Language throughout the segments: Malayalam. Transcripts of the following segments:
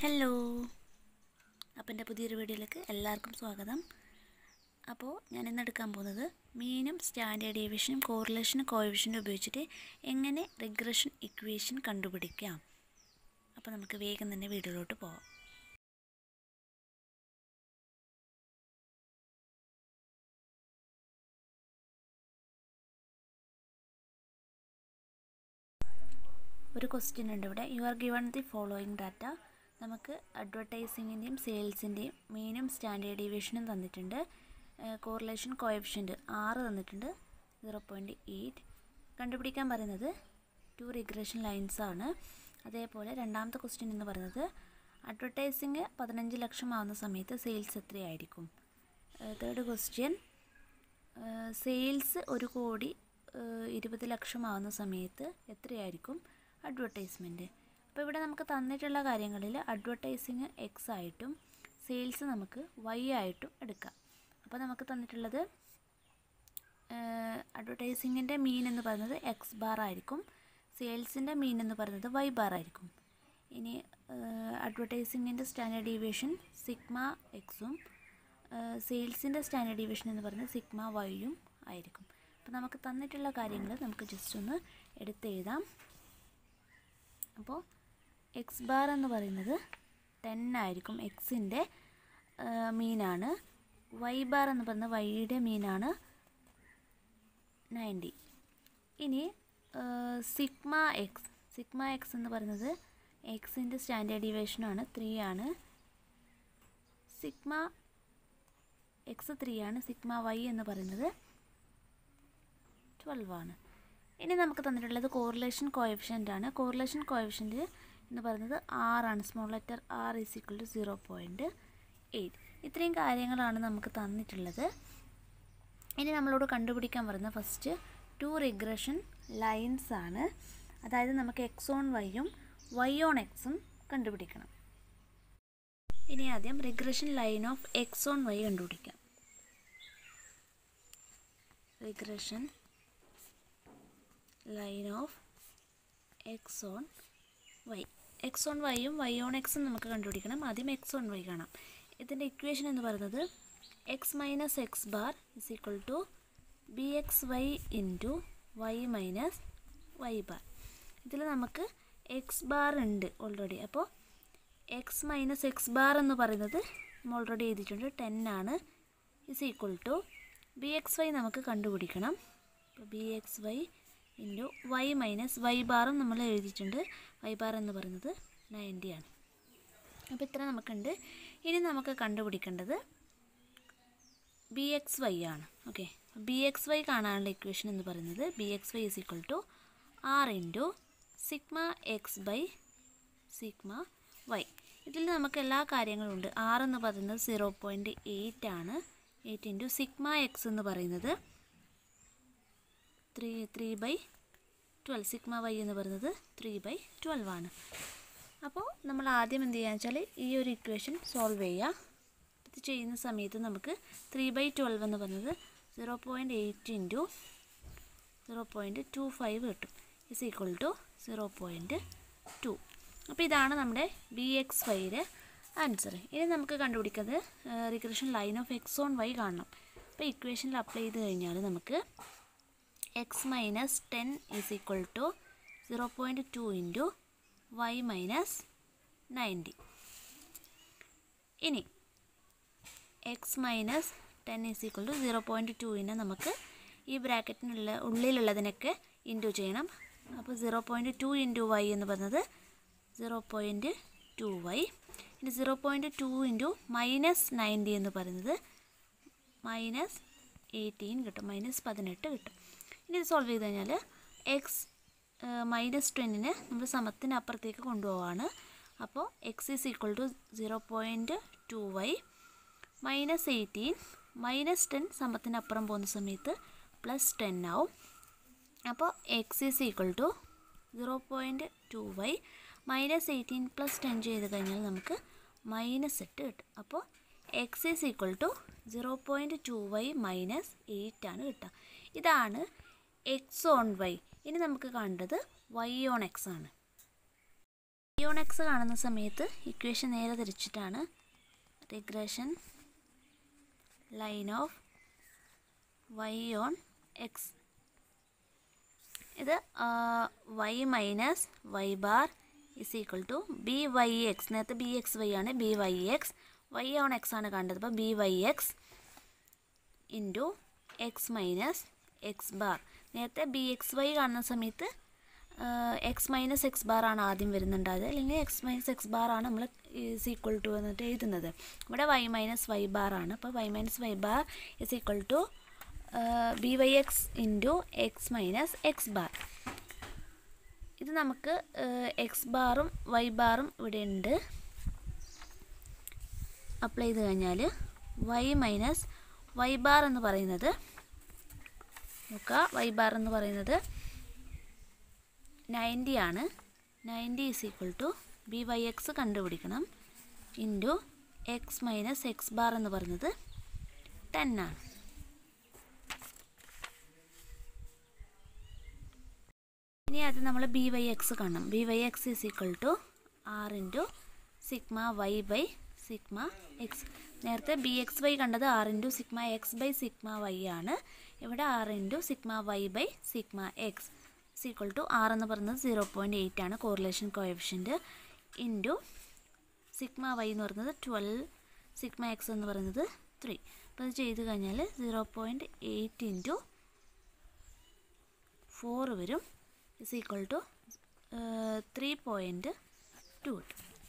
ഹലോ അപ്പം എന്റെ പുതിയൊരു വീഡിയോയിലേക്ക് എല്ലാവർക്കും സ്വാഗതം. അപ്പോൾ ഞാൻ ഇന്ന് എടുക്കാൻ പോകുന്നത് മീനും സ്റ്റാൻഡേർഡ് ഡീവിഷനും കോറിലേഷനും കോവിഷനും ഉപയോഗിച്ചിട്ട് എങ്ങനെ റിഗ്രഷൻ ഇക്വേഷൻ കണ്ടുപിടിക്കാം. അപ്പോൾ നമുക്ക് വേഗം തന്നെ വീഡിയോയിലോട്ട് പോവാം. ഒരു ക്വസ്റ്റ്യൻ ഉണ്ട് ഇവിടെ. You are given the following data നമുക്ക് അഡ്വർടൈസിങ്ങിന്റെയും സെയിൽസിന്റെയും മീനും സ്റ്റാൻഡേർഡ് ഡീവിയേഷനും തന്നിട്ടുണ്ട്. കോറിലേഷൻ കോയഫിഷ്യന്റ് ആറ് തന്നിട്ടുണ്ട്. സീറോ പോയിന്റ് എയ്റ്റ് കണ്ടുപിടിക്കാൻ പറയുന്നത് ടു റിഗ്രഷൻ ലൈൻസ് ആണ്. അതേപോലെ രണ്ടാമത്തെ ക്വസ്റ്റ്യൻ എന്ന് പറയുന്നത് അഡ്വർടൈസിങ് പതിനഞ്ച് ലക്ഷം ആവുന്ന സമയത്ത് സെയിൽസ് എത്രയായിരിക്കും? തേർഡ് ക്വസ്റ്റ്യൻ സെയിൽസ് ഒരു കോടി ഇരുപത് ലക്ഷം ആവുന്ന സമയത്ത് എത്രയായിരിക്കും? അഡ്വർടൈസ്മെന്റ് അപ്പോൾ ഇവിടെ നമുക്ക് തന്നിട്ടുള്ള കാര്യങ്ങളിൽ അഡ്വർടൈസിങ് എക്സ് ആയിട്ടും സെയിൽസ് നമുക്ക് വൈ ആയിട്ടും എടുക്കാം. അപ്പോൾ നമുക്ക് തന്നിട്ടുള്ളത് അഡ്വർടൈസിങ്ങിന്റെ മീൻ എന്ന് പറയുന്നത് എക്സ് ബാർ ആയിരിക്കും. സെയിൽസിന്റെ മീൻ എന്ന് പറയുന്നത് വൈ ബാർ ആയിരിക്കും. ഇനി അഡ്വർടൈസിങ്ങിന്റെ സ്റ്റാൻഡേർഡ് ഡീവിയേഷൻ സിഗ്മ എക്സും സെയിൽസിന്റെ സ്റ്റാൻഡേർഡ് ഡീവിയേഷൻ എന്ന് പറയുന്നത് സിഗ്മ വൈയും ആയിരിക്കും. അപ്പോൾ നമുക്ക് തന്നിട്ടുള്ള കാര്യങ്ങൾ നമുക്ക് ജസ്റ്റ് ഒന്ന് എടുത്തെഴുതാം അപ്പോൾ എക്സ് ബാർ എന്ന് പറയുന്നത് ടെൻ ആയിരിക്കും. എക്സിന്റെ മീനാണ്. വൈ ബാർ എന്ന് പറയുന്നത് വൈയുടെ മീനാണ്. നയന്റി ഇനി സിഗ്മ എക്സ് സിഗ്മ എക്സ് എന്ന് പറയുന്നത് എക്സിന്റെ സ്റ്റാൻഡേർഡ് ഡിവേഷനാണ് ത്രീ ആണ്. സിഗ്മ എക്സ് ത്രീ ആണ്. സിഗ്മ വൈ എന്ന് പറയുന്നത് ട്വൽവ് ആണ്. ഇനി നമുക്ക് തന്നിട്ടുള്ളത് കോറിലേഷൻ കോയഫിഷ്യന്റ് ആണ്. കോറിലേഷൻ കോയഫിഷ്യന്റ് എന്ന് പറയുന്നത് ആറാണ്. Small letter R is equal to zero point eight. ഇത്രയും കാര്യങ്ങളാണ് നമുക്ക് തന്നിട്ടുള്ളത്. ഇനി നമ്മളോട് കണ്ടുപിടിക്കാൻ പറയുന്നത് ഫസ്റ്റ് ടു റിഗ്രഷൻ ലൈൻസ് ആണ്. അതായത് നമുക്ക് എക്സ് ഓൺ വൈയും വൈ ഓൺ എക്സും കണ്ടുപിടിക്കണം. ഇനി ആദ്യം regression line of X on Y കണ്ടുപിടിക്കാം. Regression line of X on Y X on വൈയും Y on എക്സും നമുക്ക് കണ്ടുപിടിക്കണം. ആദ്യം എക്സ് ഓൺ വൈ കാണാം. ഇതിന്റെ ഇക്വേഷൻ എന്ന് പറയുന്നത് X minus X bar is equal to B X Y into Y minus Y bar ഇതിൽ നമുക്ക് എക്സ് ബാർ ഉണ്ട് ഓൾറെഡി അപ്പോൾ എക്സ് മൈനസ് എക്സ് ബാർ എന്ന് പറയുന്നത് നമ്മൾ ഓൾറെഡി എഴുതിയിട്ടുണ്ട്. ടെൻ ആണ്. Is equal to B X Y നമുക്ക് കണ്ടുപിടിക്കണം. അപ്പോൾ B X Y into Y minus Y ബാറും നമ്മൾ എഴുതിയിട്ടുണ്ട്. വൈ ബാർ എന്ന് പറയുന്നത് നയന്റി ആണ്. അപ്പോൾ ഇത്ര നമുക്കുണ്ട്. ഇനി നമുക്ക് കണ്ടുപിടിക്കേണ്ടത് ബി എക്സ് വൈ ആണ്. ഓക്കെ ബി എക്സ് വൈ കാണാനുള്ള ഇക്വേഷൻ എന്ന് പറയുന്നത് B X Y is equal to R into sigma X by sigma Y ഇതിൽ നമുക്ക് എല്ലാ കാര്യങ്ങളും ഉണ്ട്. ആർ എന്ന് പറയുന്നത് സീറോ പോയിന്റ് എയ്റ്റ് ആണ്. എയ്റ്റ് ഇന്റു സിഗ്മ എക്സ് എന്ന് പറയുന്നത് three three by twelve sigma Y എന്ന് പറയുന്നത് ത്രീ ബൈ ട്വൽവ് ആണ്. അപ്പോൾ നമ്മൾ ആദ്യം എന്ത് ചെയ്യുക വെച്ചാൽ ഈ ഒരു ഇക്വേഷൻ സോൾവ് ചെയ്യുക ഇത് ചെയ്യുന്ന സമയത്ത് നമുക്ക് ത്രീ ബൈ ട്വൽവ് എന്ന് പറയുന്നത് zero point eight into zero point two five കിട്ടും. Is equal to zero point two. അപ്പോൾ ഇതാണ് നമ്മുടെ ബി എക്സ് വൈയുടെ ആൻസർ ഇനി നമുക്ക് കണ്ടുപിടിക്കുന്നത് regression line of X on Y കാണണം. അപ്പോൾ ഇക്വേഷനിൽ അപ്ലൈ ചെയ്ത് കഴിഞ്ഞാൽ നമുക്ക് X minus ten is equal to zero point two into Y minus ninety ഇനി X minus ten is equal to zero point ടുവിനെ നമുക്ക് ഈ ബ്രാക്കറ്റിനുള്ള ഉള്ളിലുള്ളതിനൊക്കെ ഇന്റു ചെയ്യണം. അപ്പോൾ zero point two into Y എന്ന് പറഞ്ഞത് സീറോ പോയിന്റ് ടു വൈ ഇനി zero point two into minus ninety എന്ന് പറയുന്നത് മൈനസ് എയ്റ്റീൻ കിട്ടും. മൈനസ് പതിനെട്ട് കിട്ടും. ഇനി ഇത് സോൾവ് ചെയ്ത് കഴിഞ്ഞാൽ എക്സ് മൈനസ് ടെന്നിനെ നമ്മൾ സമത്തിന് അപ്പുറത്തേക്ക് കൊണ്ടുപോവാണ്. അപ്പോൾ X is equal to zero point two Y minus eighteen minus ten സമത്തിനപ്പുറം പോകുന്ന സമയത്ത് പ്ലസ് ടെൻ ആവും. അപ്പോൾ X is equal to zero point two Y minus eighteen plus ten ചെയ്ത് കഴിഞ്ഞാൽ നമുക്ക് മൈനസ് എട്ട് കിട്ടും. അപ്പോൾ X is equal to zero point two Y minus eight ആണ് കിട്ടുക. ഇതാണ് എക്സ് ഓൺ വൈ ഇനി നമുക്ക് കാണേണ്ടത് വൈ ഓൺ എക്സ് ആണ്. വൈ ഓൺ എക്സ് കാണുന്ന സമയത്ത് ഇക്വേഷൻ നേരെ തിരിച്ചിട്ടാണ് regression line of Y on X ഇത് Y minus Y bar is equal to B Y X നേരത്തെ ബി എക്സ് വൈ ആണ് B Y X Y on X ആണ് കണ്ടത് അപ്പോൾ B Y X into X minus X bar നേരത്തെ ബി എക്സ് വൈ കാണുന്ന സമയത്ത് എക്സ് മൈനസ് എക്സ് ബാർ ആണ് ആദ്യം വരുന്നുണ്ടായത്. അല്ലെങ്കിൽ എക്സ് മൈനസ് എക്സ് ബാർ ആണ് നമ്മൾ ഈസ് ഈക്വൽ ടു എന്നിട്ട് എഴുതുന്നത്. ഇവിടെ വൈ മൈനസ് വൈ ബാർ ആണ്. അപ്പോൾ Y minus Y bar is equal to B Y X into X minus X bar ഇത് നമുക്ക് എക്സ് ബാറും വൈ ബാറും ഇവിടെ ഉണ്ട്. അപ്ലൈ ചെയ്ത് കഴിഞ്ഞാൽ വൈ മൈനസ് വൈ ബാർ എന്ന് പറയുന്നത് നോക്കുക വൈ ബാർ എന്ന് പറയുന്നത് നയന്റി ആണ്. Ninety is equal to B Y X കണ്ടുപിടിക്കണം. Into X minus X bar എന്ന് പറയുന്നത് ടെൻ ആണ്. ഇനി അത് നമ്മൾ ബി വൈ എക്സ് കാണണം. B Y X is equal to R into sigma Y by sigma X നേരത്തെ ബി എക്സ് വൈ കണ്ടത് R into sigma X by sigma Y ആണ്. ഇവിടെ R into sigma Y by sigma X is equal to R എന്ന് പറയുന്നത് സീറോ പോയിന്റ് എയ്റ്റ് ആണ്. Correlation coefficient into sigma Y എന്ന് പറയുന്നത് ട്വൽവ് സിഗ്മ എക്സ് എന്ന് പറയുന്നത് ത്രീ. അപ്പോൾ അത് ചെയ്ത് കഴിഞ്ഞാൽ zero point eight into four വരും. Is equal to three point two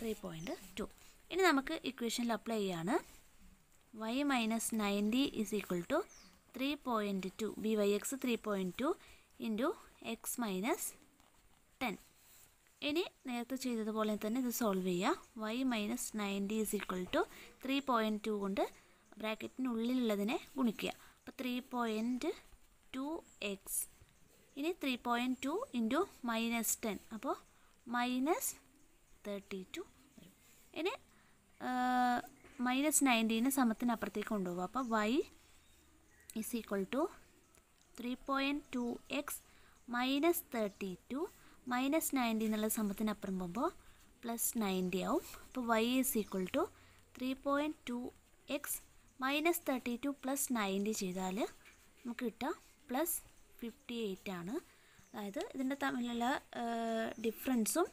three point two. ഇനി നമുക്ക് ഇക്വേഷനിൽ അപ്ലൈ ചെയ്യാണ്. Y minus ninety is equal to three point two B Y X three point two into X minus ten ഇനി നേരത്തെ ചെയ്തതുപോലെ തന്നെ ഇത് സോൾവ് ചെയ്യുക Y minus ninety is equal to three point two കൊണ്ട് ബ്രാക്കറ്റിനുള്ളിലുള്ളതിനെ ഗുണിക്കുക. അപ്പോൾ ത്രീ പോയിന്റ് ടു എക്സ് ഇനി three point two into minus ten അപ്പോൾ മൈനസ് തേർട്ടി ടു വരും. ഇനി മൈനസ് നയന്റീന് സമത്തിനപ്പുറത്തേക്ക് കൊണ്ടുപോകും അപ്പോൾ Y three point two X minus thirty two minus ninety എന്നുള്ള സമത്തിന് അപ്പുറം പോകുമ്പോൾ പ്ലസ് നയന്റി ആവും. അപ്പോൾ Y is equal to three point two X minus thirty two plus ninety ചെയ്താൽ നമുക്ക് കിട്ടുക പ്ലസ് ഫിഫ്റ്റി എയ്റ്റ് ആണ്. അതായത് ഇതിന്റെ തമ്മിലുള്ള ഡിഫറൻസും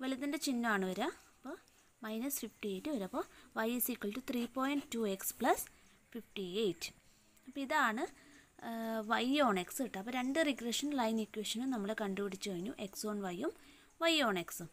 വലുതിന്റെ ചിഹ്നമാണ് വരിക. അപ്പോൾ മൈനസ് ഫിഫ്റ്റി എയ്റ്റ് വരും. അപ്പോൾ Y is equal to three point two X plus fifty eight അപ്പോൾ ഇതാണ് വൈ ഓൺ എക്സ് കിട്ടുക. അപ്പോൾ രണ്ട് റിഗ്രഷൻ ലൈൻ ഇക്വേഷനും നമ്മൾ കണ്ടുപിടിച്ച് കഴിഞ്ഞു. എക്സ് ഓൺ വൈയും വൈ ഓൺ എക്സും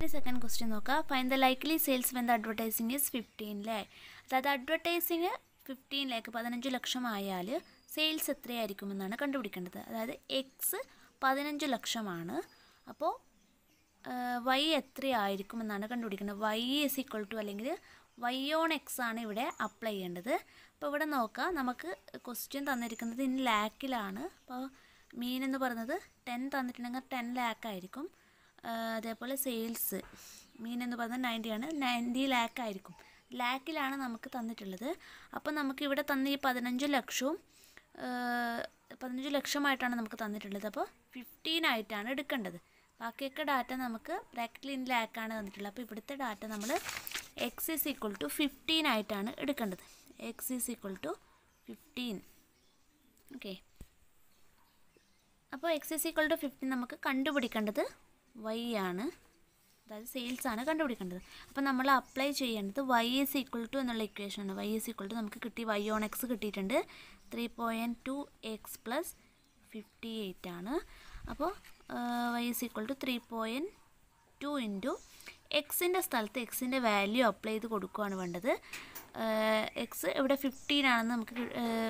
സെക്കൻഡ് ക്വസ്റ്റ്യൻ നോക്കാം. Find the likely sales when the advertising is fifteen lakh അതായത് അഡ്വർടൈസിങ് ഫിഫ്റ്റീൻ ലാക്ക് പതിനഞ്ച് ലക്ഷം ആയാൽ സെയിൽസ് എത്രയായിരിക്കുമെന്നാണ് കണ്ടുപിടിക്കേണ്ടത്. അതായത് എക്സ് പതിനഞ്ച് ലക്ഷമാണ്. അപ്പോൾ വൈ എത്രയായിരിക്കുമെന്നാണ് കണ്ടുപിടിക്കേണ്ടത്. വൈ ഇസ് ഈക്വൾ ടു അല്ലെങ്കിൽ വൈ ഓൺ എക്സ് ആണ് ഇവിടെ അപ്ലൈ ചെയ്യേണ്ടത്. അപ്പോൾ ഇവിടെ നോക്കാം. നമുക്ക് ക്വസ്റ്റ്യൻ തന്നിരിക്കുന്നത് ഇൻ ലാക്കിലാണ് അപ്പോൾ മീൻ എന്ന് പറയുന്നത് ടെൻ തന്നിട്ടുണ്ടെങ്കിൽ ടെൻ ലാക്ക് ആയിരിക്കും. അതേപോലെ സെയിൽസ് മീൻ എന്ന് പറയുന്നത് നയന്റി ആണ്. നയന്റി ലാക്ക് ആയിരിക്കും. ലാക്കിലാണ് നമുക്ക് തന്നിട്ടുള്ളത്. അപ്പോൾ നമുക്ക് ഇവിടെ തന്ന ഈ പതിനഞ്ച് ലക്ഷവും പതിനഞ്ച് ലക്ഷമായിട്ടാണ് നമുക്ക് തന്നിട്ടുള്ളത്. അപ്പോൾ ഫിഫ്റ്റീൻ ആയിട്ടാണ് എടുക്കേണ്ടത്. ബാക്കിയൊക്കെ ഡാറ്റ നമുക്ക് ബ്രാക്കറ്റിൽ ഇൻ ലാക്കാണ് തന്നിട്ടുള്ളത്. അപ്പോൾ ഇവിടുത്തെ ഡാറ്റ നമ്മൾ X is equal to fifteen ആയിട്ടാണ് എടുക്കേണ്ടത്. X is equal to fifteen okay അപ്പോൾ X is equal to fifteen നമുക്ക് കണ്ടുപിടിക്കേണ്ടത് വൈ ആണ്. അതായത് സെയിൽസ് ആണ് കണ്ടുപിടിക്കേണ്ടത്. അപ്പോൾ നമ്മൾ അപ്ലൈ ചെയ്യേണ്ടത് വൈ ഈസ് ഈക്വൽ ടു എന്നുള്ള ഇക്വേഷൻ ആണ്. വൈ ഈസ് ഈക്വൽ ടു നമുക്ക് കിട്ടി വൈ ഓൺ എക്സ് കിട്ടിയിട്ടുണ്ട്. Three point two X plus fifty eight ആണ് അപ്പോൾ Y is equal to three point two into എക്സിന്റെ സ്ഥലത്ത് എക്സിന്റെ വാല്യൂ അപ്ലൈ ചെയ്ത് കൊടുക്കുകയാണ് വേണ്ടത്. എക്സ് ഇവിടെ ഫിഫ്റ്റീൻ ആണെന്ന് നമുക്ക്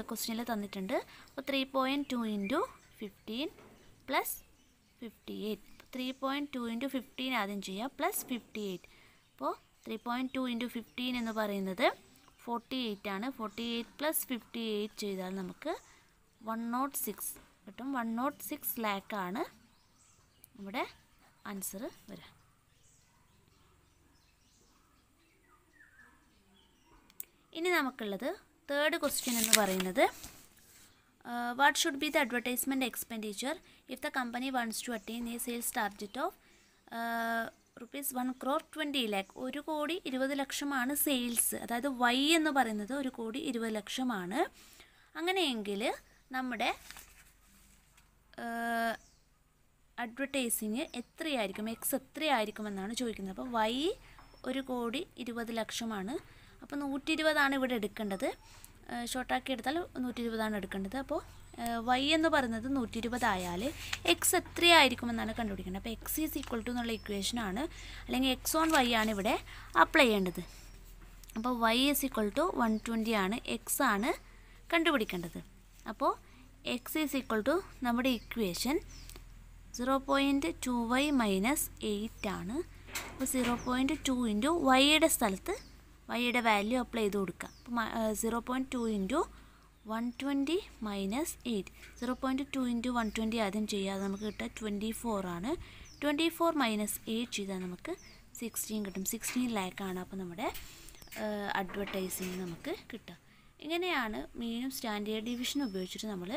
ക്വസ്റ്റ്യനിൽ തന്നിട്ടുണ്ട്. അപ്പോൾ three point two into fifteen plus fifty eight three point two into fifteen ആദ്യം ചെയ്യാം. പ്ലസ് ഫിഫ്റ്റി എയ്റ്റ് അപ്പോൾ three point two into fifteen എന്ന് പറയുന്നത് ഫോർട്ടി എയ്റ്റ് ആണ്. Forty eight plus fifty eight ചെയ്താൽ നമുക്ക് വൺ നോട്ട് സിക്സ് കിട്ടും വൺ നോട്ട് സിക്സ് ലാക്കാണ് നമ്മുടെ ആൻസർ വരിക ഇനി നമുക്കുള്ളത് തേർഡ് ക്വസ്റ്റ്യൻ എന്ന് പറയുന്നത് what should be the advertisement expenditure if the company wants to attain ഈ sales target of rupees one crore twenty lakh ഒരു കോടി ഇരുപത് ലക്ഷമാണ് സെയിൽസ് അതായത് വൈ എന്ന് പറയുന്നത് ഒരു കോടി ഇരുപത് ലക്ഷമാണ്. അങ്ങനെയെങ്കിൽ നമ്മുടെ അഡ്വർടൈസിങ് എത്രയായിരിക്കും? എക്സ് എത്രയായിരിക്കും എന്നാണ് ചോദിക്കുന്നത്. അപ്പോൾ വൈ ഒരു കോടി ഇരുപത് ലക്ഷമാണ്. അപ്പോൾ നൂറ്റി ഇരുപതാണ് ഇവിടെ എടുക്കേണ്ടത്. ഷോർട്ടാക്കി എടുത്താൽ നൂറ്റി ഇരുപതാണ് എടുക്കേണ്ടത്. അപ്പോൾ വൈ എന്ന് പറയുന്നത് നൂറ്റി ഇരുപതായാൽ എക്സ് എത്രയായിരിക്കുമെന്നാണ് കണ്ടുപിടിക്കേണ്ടത്. അപ്പോൾ എക്സ് ഈസ് ഈക്വൽ ടു എന്നുള്ള ഇക്വേഷനാണ് അല്ലെങ്കിൽ എക്സ് ഓൺ വൈ ആണ് ഇവിടെ അപ്ലൈ ചെയ്യേണ്ടത്. അപ്പോൾ Y is equal to one twenty ആണ് എക്സ് ആണ് കണ്ടുപിടിക്കേണ്ടത്. അപ്പോൾ എക്സ് ഈസ് ഈക്വൽ ടു നമ്മുടെ equation zero point two Y minus eight ആണ്. അപ്പോൾ സീറോ പോയിന്റ് ടു ഇന്റു വൈയുടെ സ്ഥലത്ത് വൈയുടെ വാല്യൂ അപ്ലൈ ചെയ്ത് കൊടുക്കുക അപ്പോൾ zero point two into one twenty minus eight zero point two into one twenty ആദ്യം ചെയ്യാതെ നമുക്ക് കിട്ടുക ട്വന്റി ഫോർ ആണ്. ട്വന്റി ഫോർ മൈനസ് എയ്റ്റ് ചെയ്താൽ നമുക്ക് സിക്സ്റ്റീൻ കിട്ടും. സിക്സ്റ്റീൻ ലാക്കാണ് അപ്പോൾ നമ്മുടെ അഡ്വർടൈസിങ് നമുക്ക് കിട്ടുക. ഇങ്ങനെയാണ് മീനും സ്റ്റാൻഡേർഡ് ഡിവിഷനും ഉപയോഗിച്ചിട്ട് നമ്മൾ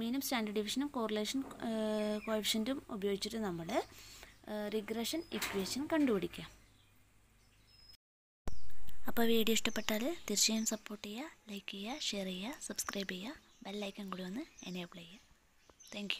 മീനും സ്റ്റാൻഡേർഡ് ഡിവിഷനും കോറിലേഷൻ കോഫിഷ്യന്റും ഉപയോഗിച്ചിട്ട് നമ്മൾ റിഗ്രഷൻ ഇക്വേഷൻ കണ്ടുപിടിക്കാം അപ്പോൾ വീഡിയോ ഇഷ്ടപ്പെട്ടാൽ തീർച്ചയായും സപ്പോർട്ട് ചെയ്യുക ലൈക്ക് ചെയ്യുക ഷെയർ ചെയ്യുക സബ്സ്ക്രൈബ് ചെയ്യുക ബെല്ലൈക്കൺ കൂടി ഒന്ന് എനേബിൾ ചെയ്യുക. താങ്ക്